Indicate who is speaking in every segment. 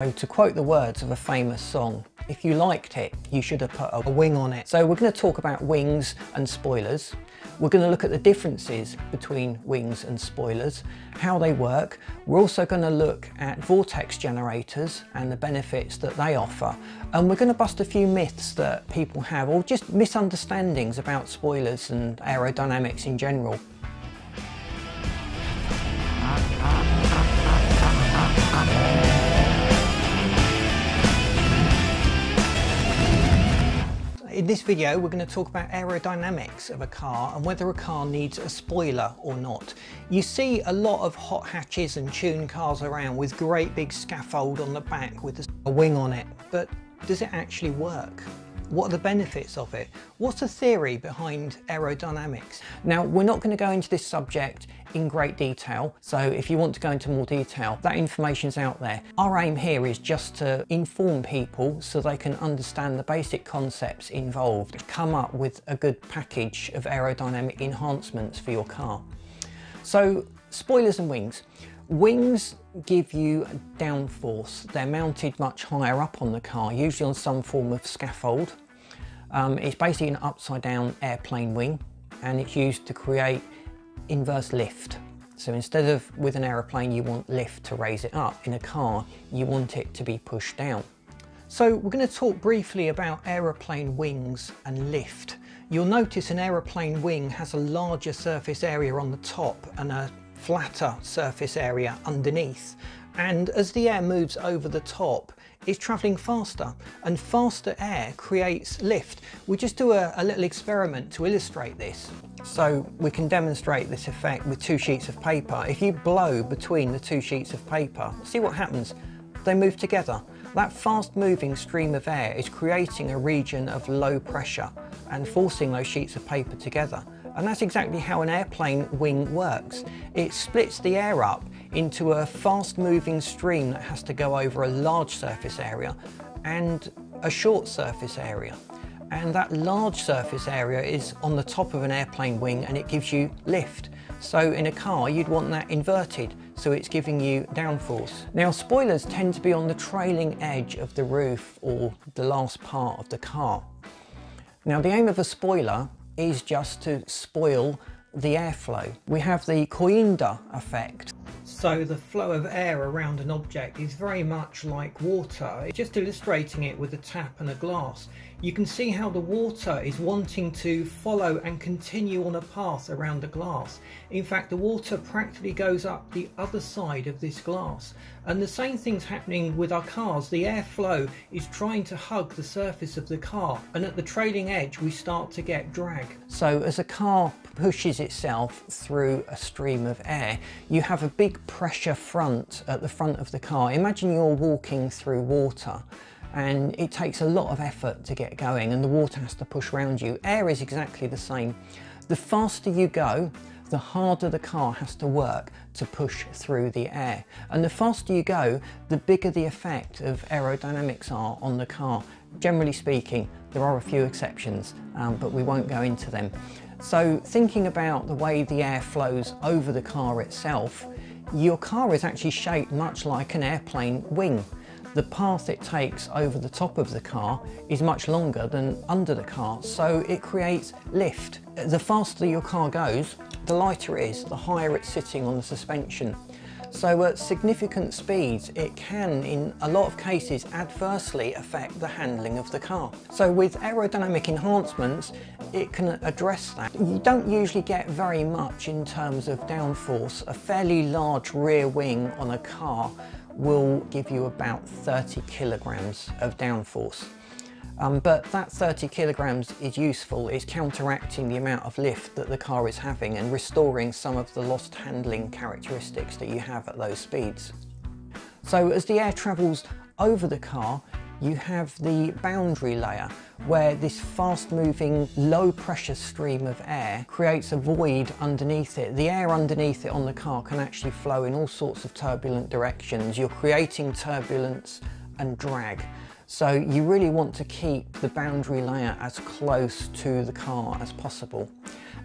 Speaker 1: So to quote the words of a famous song, if you liked it, you should have put a wing on it. So we're going to talk about wings and spoilers. We're going to look at the differences between wings and spoilers, how they work. We're also going to look at vortex generators and the benefits that they offer. And we're going to bust a few myths that people have or just misunderstandings about spoilers and aerodynamics in general. In this video we're going to talk about aerodynamics of a car and whether a car needs a spoiler or not. You see a lot of hot hatches and tune cars around with great big scaffold on the back with a wing on it, but does it actually work? What are the benefits of it? What's the theory behind aerodynamics? Now, we're not going to go into this subject in great detail, so if you want to go into more detail, that information's out there. Our aim here is just to inform people so they can understand the basic concepts involved, come up with a good package of aerodynamic enhancements for your car. So, spoilers and wings. Wings give you downforce. They're mounted much higher up on the car, usually on some form of scaffold. Um, it's basically an upside down airplane wing and it's used to create inverse lift. So instead of with an aeroplane you want lift to raise it up, in a car you want it to be pushed down. So we're going to talk briefly about aeroplane wings and lift. You'll notice an aeroplane wing has a larger surface area on the top and a flatter surface area underneath. And as the air moves over the top, it's travelling faster and faster air creates lift. We just do a, a, little experiment to illustrate this. So we can demonstrate this effect with two sheets of paper. If you blow between the two sheets of paper, see what happens. They move together. That fast moving stream of air is creating a region of low pressure and forcing those sheets of paper together. And that's exactly how an airplane wing works. It splits the air up into a fast moving stream that has to go over a large surface area and a short surface area. And that large surface area is on the top of an airplane wing and it gives you lift. So in a car, you'd want that inverted, so it's giving you downforce. Now spoilers tend to be on the trailing edge of the roof or the last part of the car. Now the aim of a spoiler is just to spoil the airflow. We have the Coanda effect. So the flow of air around an object is very much like water. Just illustrating it with a tap and a glass you can see how the water is wanting to follow and continue on a path around the glass. In fact, the water practically goes up the other side of this glass. And the same thing's happening with our cars. The airflow is trying to hug the surface of the car. And at the trailing edge, we start to get drag. So as a car pushes itself through a stream of air, you have a big pressure front at the front of the car. Imagine you're walking through water and it takes a lot of effort to get going and the water has to push around you. Air is exactly the same. The faster you go, the harder the car has to work to push through the air. And the faster you go, the bigger the effect of aerodynamics are on the car. Generally speaking, there are a few exceptions, um, but we won't go into them. So thinking about the way the air flows over the car itself, your car is actually shaped much like an airplane wing the path it takes over the top of the car is much longer than under the car, so it creates lift. The faster your car goes, the lighter it is, the higher it's sitting on the suspension. So at significant speeds, it can, in a lot of cases, adversely affect the handling of the car. So with aerodynamic enhancements, it can address that. You don't usually get very much in terms of downforce. A fairly large rear wing on a car will give you about 30 kilograms of downforce. Um, but that 30 kilograms is useful, it's counteracting the amount of lift that the car is having and restoring some of the lost handling characteristics that you have at those speeds. So as the air travels over the car, you have the boundary layer where this fast moving low pressure stream of air creates a void underneath it. The air underneath it on the car can actually flow in all sorts of turbulent directions. You're creating turbulence and drag. So you really want to keep the boundary layer as close to the car as possible.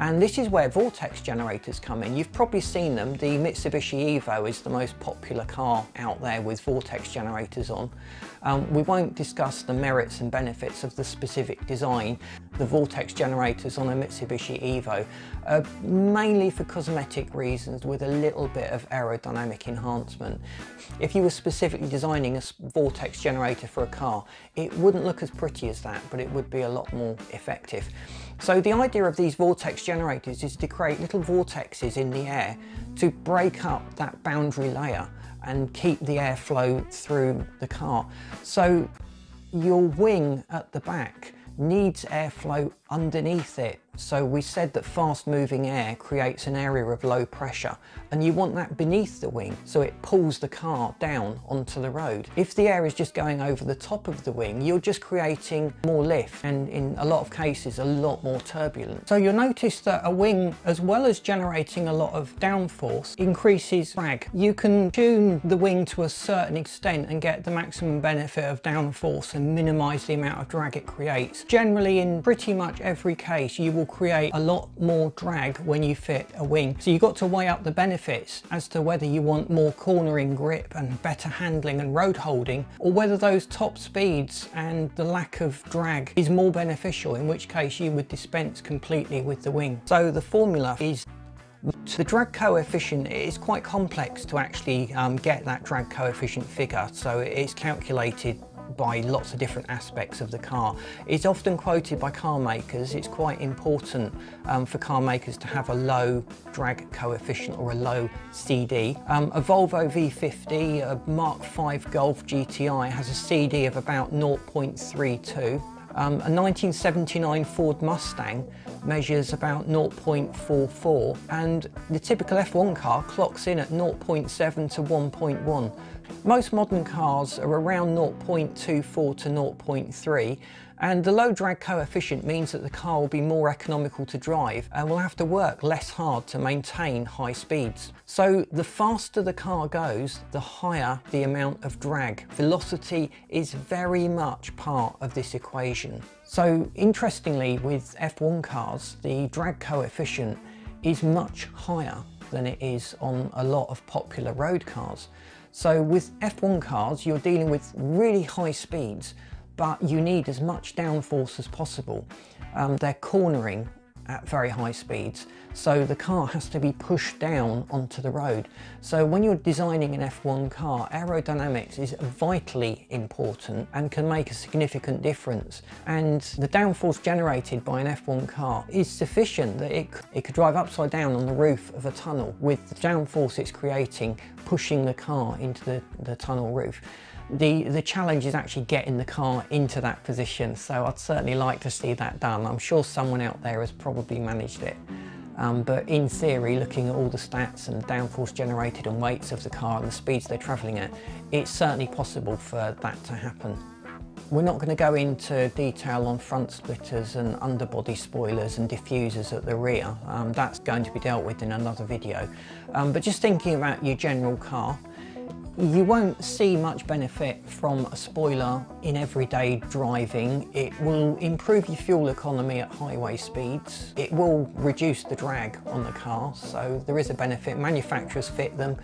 Speaker 1: And this is where vortex generators come in. You've probably seen them. The Mitsubishi Evo is the most popular car out there with vortex generators on. Um, we won't discuss the merits and benefits of the specific design. The vortex generators on a Mitsubishi Evo are mainly for cosmetic reasons with a little bit of aerodynamic enhancement. If you were specifically designing a vortex generator for a car, it wouldn't look as pretty as that, but it would be a lot more effective. So the idea of these vortex generators is to create little vortexes in the air to break up that boundary layer and keep the airflow through the car. So your wing at the back needs airflow underneath it so we said that fast moving air creates an area of low pressure and you want that beneath the wing so it pulls the car down onto the road. If the air is just going over the top of the wing, you're just creating more lift and in a lot of cases a lot more turbulence. So you'll notice that a wing, as well as generating a lot of downforce, increases drag. You can tune the wing to a certain extent and get the maximum benefit of downforce and minimize the amount of drag it creates. Generally in pretty much every case you will create a lot more drag when you fit a wing. So you've got to weigh up the benefits as to whether you want more cornering grip and better handling and road holding, or whether those top speeds and the lack of drag is more beneficial, in which case you would dispense completely with the wing. So the formula is the drag coefficient is quite complex to actually um, get that drag coefficient figure. So it's calculated by lots of different aspects of the car. It's often quoted by car makers. It's quite important um, for car makers to have a low drag coefficient or a low CD. Um, a Volvo V50, a Mark V Golf GTI has a CD of about 0.32. Um, a 1979 Ford Mustang measures about 0.44 and the typical F1 car clocks in at 0.7 to 1.1. Most modern cars are around 0.24 to 0.3 and the low drag coefficient means that the car will be more economical to drive and will have to work less hard to maintain high speeds. So the faster the car goes, the higher the amount of drag. Velocity is very much part of this equation. So interestingly with F1 cars, the drag coefficient is much higher than it is on a lot of popular road cars. So with F1 cars, you're dealing with really high speeds, but you need as much downforce as possible. Um, they're cornering at very high speeds. So the car has to be pushed down onto the road. So when you're designing an F1 car, aerodynamics is vitally important and can make a significant difference. And the downforce generated by an F1 car is sufficient that it, it could drive upside down on the roof of a tunnel with the downforce it's creating pushing the car into the, the tunnel roof. The, the challenge is actually getting the car into that position, so I'd certainly like to see that done. I'm sure someone out there has probably managed it. Um, but in theory, looking at all the stats and downforce generated and weights of the car and the speeds they're travelling at, it's certainly possible for that to happen. We're not going to go into detail on front splitters and underbody spoilers and diffusers at the rear. Um, that's going to be dealt with in another video. Um, but just thinking about your general car, you won't see much benefit from a spoiler in everyday driving. It will improve your fuel economy at highway speeds. It will reduce the drag on the car, so there is a benefit. Manufacturers fit them.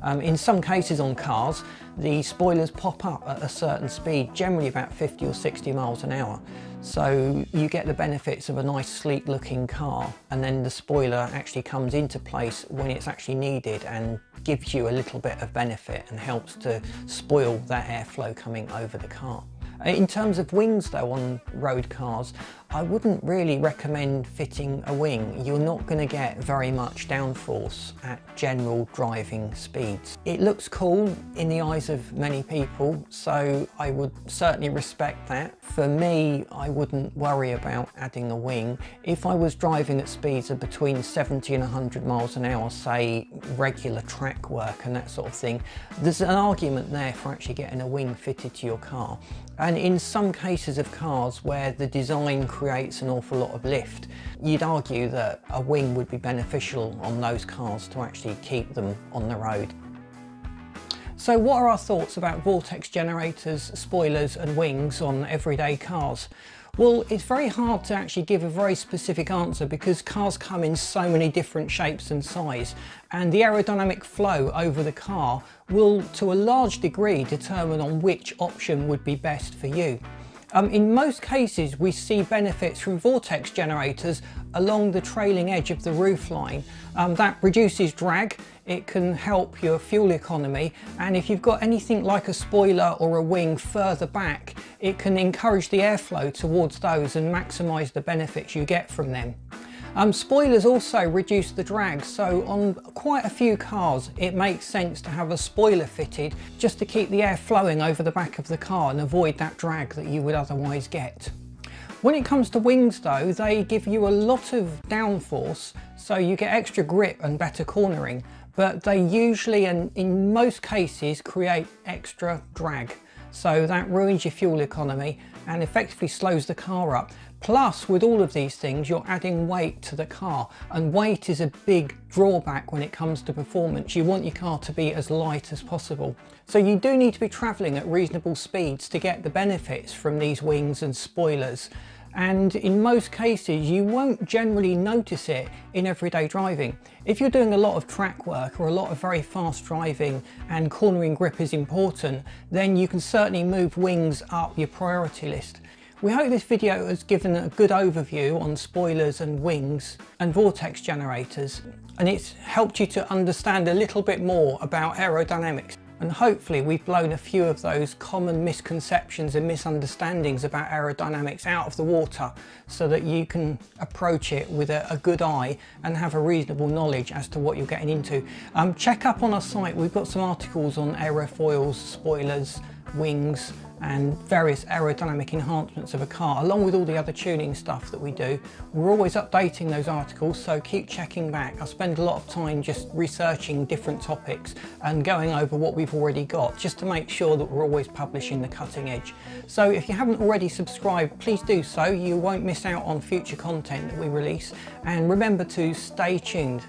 Speaker 1: Um, in some cases on cars, the spoilers pop up at a certain speed, generally about 50 or 60 miles an hour. So you get the benefits of a nice sleek looking car and then the spoiler actually comes into place when it's actually needed and gives you a little bit of benefit and helps to spoil that airflow coming over the car. Uh, in terms of wings though on road cars, I wouldn't really recommend fitting a wing. You're not going to get very much downforce at general driving speeds. It looks cool in the eyes of many people, so I would certainly respect that. For me, I wouldn't worry about adding a wing. If I was driving at speeds of between 70 and 100 miles an hour, say regular track work and that sort of thing, there's an argument there for actually getting a wing fitted to your car. And in some cases of cars where the design creates an awful lot of lift. You'd argue that a wing would be beneficial on those cars to actually keep them on the road. So what are our thoughts about vortex generators, spoilers and wings on everyday cars? Well, it's very hard to actually give a very specific answer because cars come in so many different shapes and size and the aerodynamic flow over the car will to a large degree determine on which option would be best for you. Um, in most cases, we see benefits from vortex generators along the trailing edge of the roofline. Um, that reduces drag, it can help your fuel economy, and if you've got anything like a spoiler or a wing further back, it can encourage the airflow towards those and maximise the benefits you get from them. Um, spoilers also reduce the drag, so on quite a few cars it makes sense to have a spoiler fitted just to keep the air flowing over the back of the car and avoid that drag that you would otherwise get. When it comes to wings though, they give you a lot of downforce, so you get extra grip and better cornering, but they usually and in most cases create extra drag. So that ruins your fuel economy and effectively slows the car up. Plus, with all of these things, you're adding weight to the car and weight is a big drawback when it comes to performance. You want your car to be as light as possible. So you do need to be traveling at reasonable speeds to get the benefits from these wings and spoilers. And in most cases, you won't generally notice it in everyday driving. If you're doing a lot of track work or a lot of very fast driving and cornering grip is important, then you can certainly move wings up your priority list. We hope this video has given a good overview on spoilers and wings and vortex generators and it's helped you to understand a little bit more about aerodynamics and hopefully we've blown a few of those common misconceptions and misunderstandings about aerodynamics out of the water so that you can approach it with a, a good eye and have a reasonable knowledge as to what you're getting into. Um, check up on our site, we've got some articles on aerofoils, spoilers, wings and various aerodynamic enhancements of a car along with all the other tuning stuff that we do. We're always updating those articles so keep checking back. I spend a lot of time just researching different topics and going over what we've already got just to make sure that we're always publishing the cutting edge. So if you haven't already subscribed please do so, you won't miss out on future content that we release and remember to stay tuned.